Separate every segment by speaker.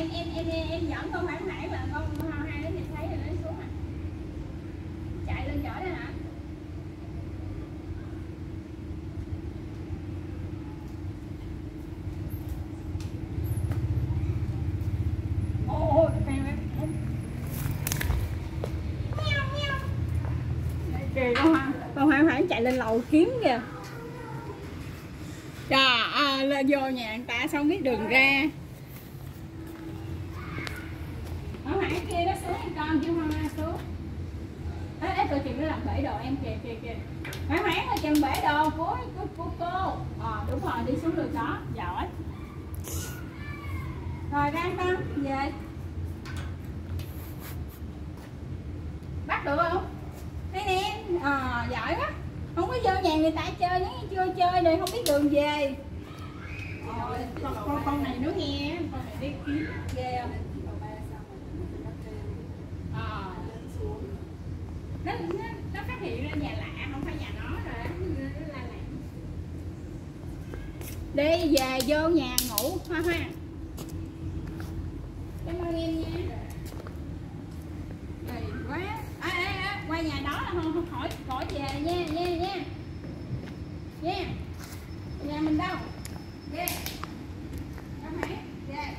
Speaker 1: em em em em dẫn con khoảng nãy là con hai đến nhìn thấy rồi nó xuống à. Chạy lên chỗ đây hả? Kìa con Hoa Con Hoa Hoa chạy lên lầu kiếm kìa. Trời ơi, lên vô nhà người ta xong biết đường ra. Ở ngoài kia nó xuống em con chứ không ai xuống. Ê, ê, tôi chị nó làm bể đồ em kìa kìa kìa. Mãi mãi là chừng bể đồ của, của, của cô. Ờ đúng rồi, đi xuống đường đó, giỏi. Rồi ra con, về. Bắt được không? Thấy nè, ờ giỏi quá. Không có vô nhà người ta chơi, nếu chưa chơi này không biết đường về. Ờ, con, con, con này nó nghe, con này đi kiếm. Ghê không? Ờ nó, nó, nó phát hiện ra nhà lạ không phải nhà nó rồi nó la lạ đi về vô nhà ngủ hoa hoa. Cảm ơn em nha. Kỳ quá. À, à, à, qua nhà đó là không hỏi khỏi về nha nha nha. Nha. Nhà mình đâu? Yeah không hả về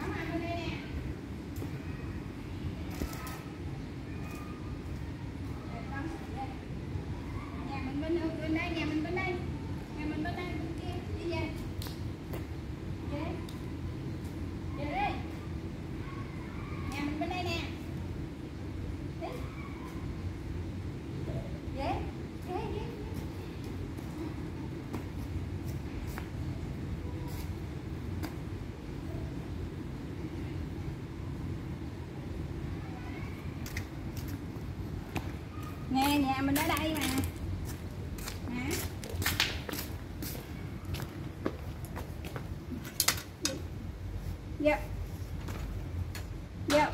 Speaker 1: Cảm ơn bên đây nè nhà mình bên ờ, bên đây, nhà mình bên đây. Nhà mình bên đây, bên kia, đi về. Về. Về đi. Nhà mình bên đây nè. Đi. Về về về. Nè, nhà mình ở đây mà hả dạ dạ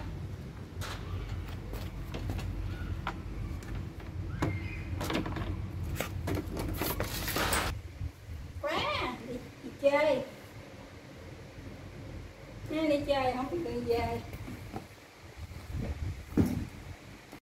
Speaker 1: quá đi, đi chơi. Nha, đi chơi không biết đường về.